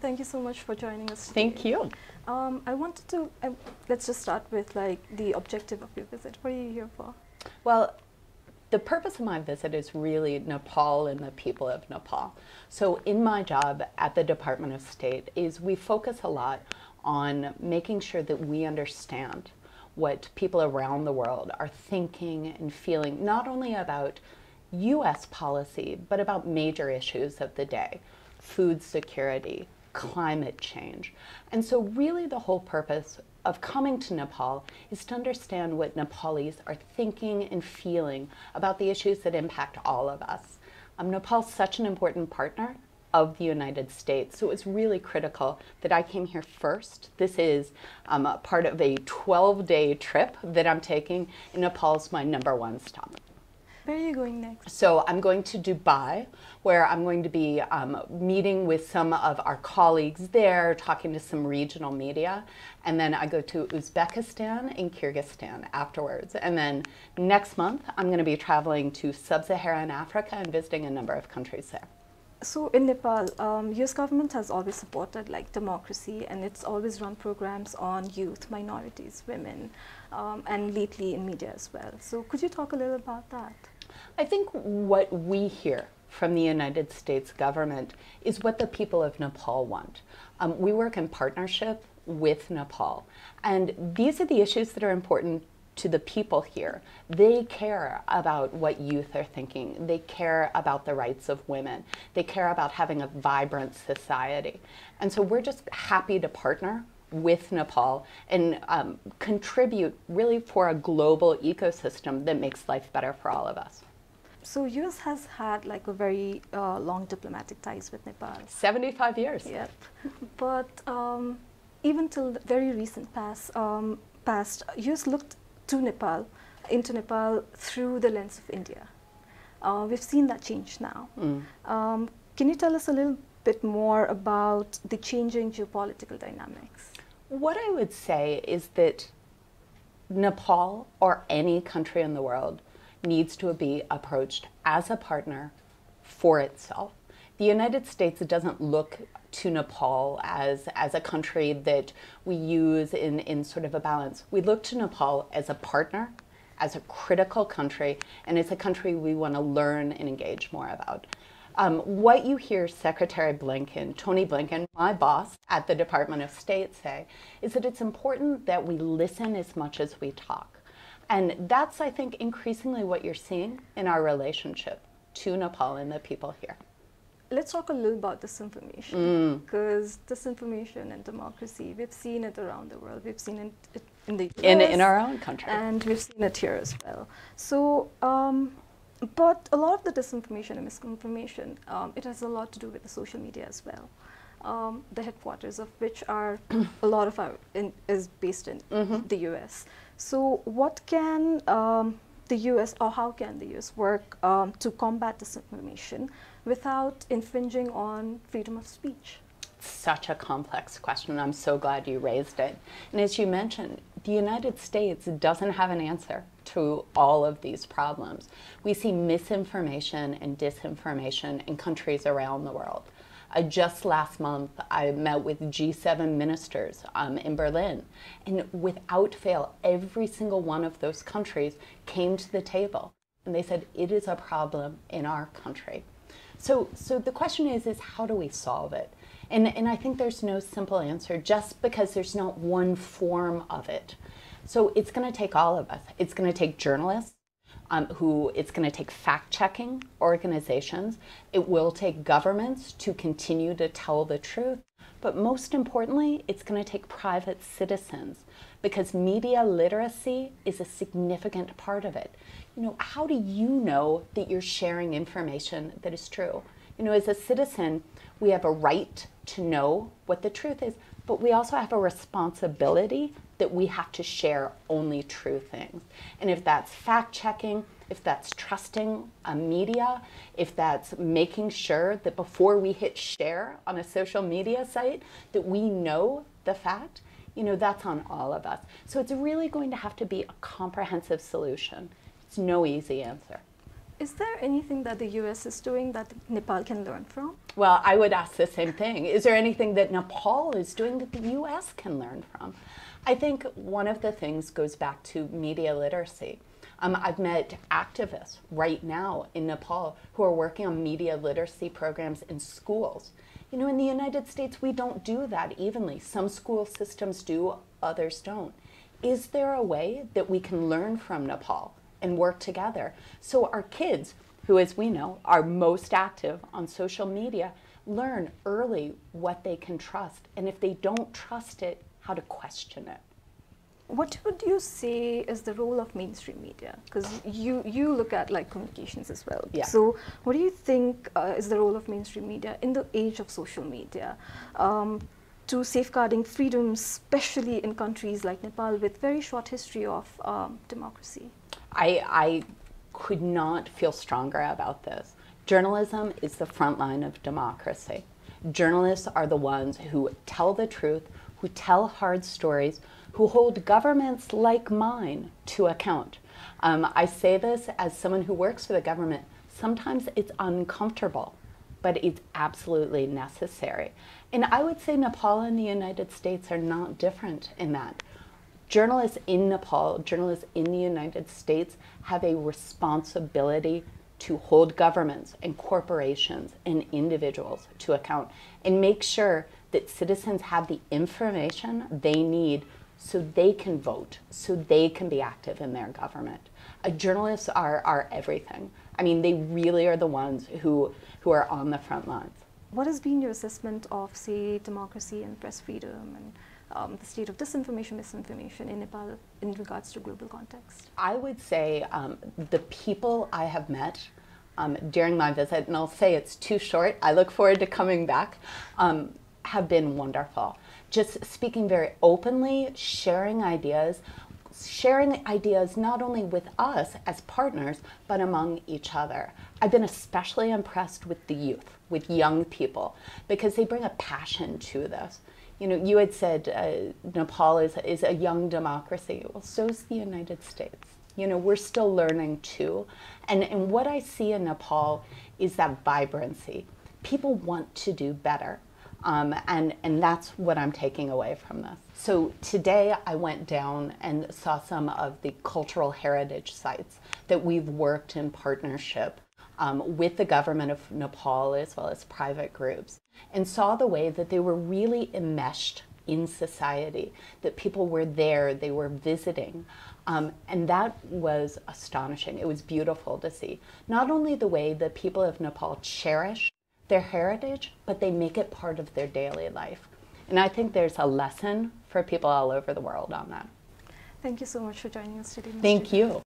thank you so much for joining us. Today. Thank you. Um, I wanted to, uh, let's just start with like the objective of your visit. What are you here for? Well, the purpose of my visit is really Nepal and the people of Nepal. So in my job at the Department of State is we focus a lot on making sure that we understand what people around the world are thinking and feeling, not only about US policy, but about major issues of the day food security, climate change. And so, really, the whole purpose of coming to Nepal is to understand what Nepalis are thinking and feeling about the issues that impact all of us. Um, Nepal is such an important partner of the United States. So it was really critical that I came here first. This is um, part of a 12 day trip that I'm taking, and Nepal's my number one stop. Where are you going next? So I'm going to Dubai, where I'm going to be um, meeting with some of our colleagues there, talking to some regional media, and then I go to Uzbekistan and Kyrgyzstan afterwards. And then next month, I'm going to be traveling to sub-Saharan Africa and visiting a number of countries there. So in Nepal, um, U.S. government has always supported like democracy, and it's always run programs on youth, minorities, women, um, and lately in media as well. So could you talk a little about that? I think what we hear from the United States government is what the people of Nepal want. Um, we work in partnership with Nepal, and these are the issues that are important to the people here. They care about what youth are thinking. They care about the rights of women. They care about having a vibrant society. And so we're just happy to partner with Nepal and um, contribute really for a global ecosystem that makes life better for all of us. So US has had like a very uh, long diplomatic ties with Nepal. 75 years. Yep. but um, even till the very recent past, um, past, US looked to Nepal, into Nepal through the lens of India. Uh, we've seen that change now. Mm. Um, can you tell us a little bit more about the changing geopolitical dynamics? What I would say is that Nepal or any country in the world needs to be approached as a partner for itself. The United States doesn't look to Nepal as, as a country that we use in, in sort of a balance. We look to Nepal as a partner, as a critical country, and it's a country we want to learn and engage more about. Um, what you hear Secretary Blinken, Tony Blinken, my boss at the Department of State, say is that it's important that we listen as much as we talk. And that's, I think, increasingly what you're seeing in our relationship to Nepal and the people here. Let's talk a little about disinformation. Because mm. disinformation and democracy we've seen it around the world. We've seen it in the US, in, in our own country. And we've seen it here as well. So um, but a lot of the disinformation and misinformation um, it has a lot to do with the social media as well um, the headquarters of which are a lot of our in, is based in mm -hmm. the US so what can um, the US or how can the US work um, to combat disinformation without infringing on freedom of speech? Such a complex question. I'm so glad you raised it. And as you mentioned, the United States doesn't have an answer to all of these problems. We see misinformation and disinformation in countries around the world. Uh, just last month, I met with G7 ministers um, in Berlin, and without fail, every single one of those countries came to the table and they said, It is a problem in our country. So, so the question is, is how do we solve it? And, and I think there's no simple answer just because there's not one form of it. So it's going to take all of us. It's going to take journalists um, who it's going to take fact checking organizations. It will take governments to continue to tell the truth. But most importantly, it's going to take private citizens because media literacy is a significant part of it you know, how do you know that you're sharing information that is true? You know, as a citizen, we have a right to know what the truth is, but we also have a responsibility that we have to share only true things. And if that's fact checking, if that's trusting a media, if that's making sure that before we hit share on a social media site that we know the fact, you know, that's on all of us. So it's really going to have to be a comprehensive solution. It's no easy answer. Is there anything that the US is doing that Nepal can learn from? Well, I would ask the same thing. Is there anything that Nepal is doing that the US can learn from? I think one of the things goes back to media literacy. Um, I've met activists right now in Nepal who are working on media literacy programs in schools. You know, in the United States, we don't do that evenly. Some school systems do, others don't. Is there a way that we can learn from Nepal and work together so our kids, who, as we know, are most active on social media, learn early what they can trust, and if they don't trust it, how to question it? what would you say is the role of mainstream media? Because you, you look at like communications as well. Yeah. So what do you think uh, is the role of mainstream media in the age of social media um, to safeguarding freedoms, especially in countries like Nepal with very short history of um, democracy? I, I could not feel stronger about this. Journalism is the front line of democracy. Journalists are the ones who tell the truth, who tell hard stories, who hold governments like mine to account. Um, I say this as someone who works for the government. Sometimes it's uncomfortable, but it's absolutely necessary. And I would say Nepal and the United States are not different in that. Journalists in Nepal, journalists in the United States have a responsibility to hold governments and corporations and individuals to account and make sure that citizens have the information they need so they can vote, so they can be active in their government. Uh, journalists are, are everything. I mean, they really are the ones who, who are on the front lines. What has been your assessment of, say, democracy and press freedom and um, the state of disinformation, misinformation in Nepal in regards to global context? I would say um, the people I have met um, during my visit, and I'll say it's too short, I look forward to coming back, um, have been wonderful. Just speaking very openly, sharing ideas, sharing ideas not only with us as partners, but among each other. I've been especially impressed with the youth, with young people, because they bring a passion to this. You know, you had said uh, Nepal is, is a young democracy. Well, so is the United States. You know, we're still learning too. And, and what I see in Nepal is that vibrancy. People want to do better. Um, and, and that's what I'm taking away from this. So today I went down and saw some of the cultural heritage sites that we've worked in partnership um, with the government of Nepal as well as private groups and saw the way that they were really enmeshed in society, that people were there, they were visiting. Um, and that was astonishing. It was beautiful to see. Not only the way the people of Nepal cherish their heritage, but they make it part of their daily life. And I think there's a lesson for people all over the world on that. Thank you so much for joining us today. Thank you.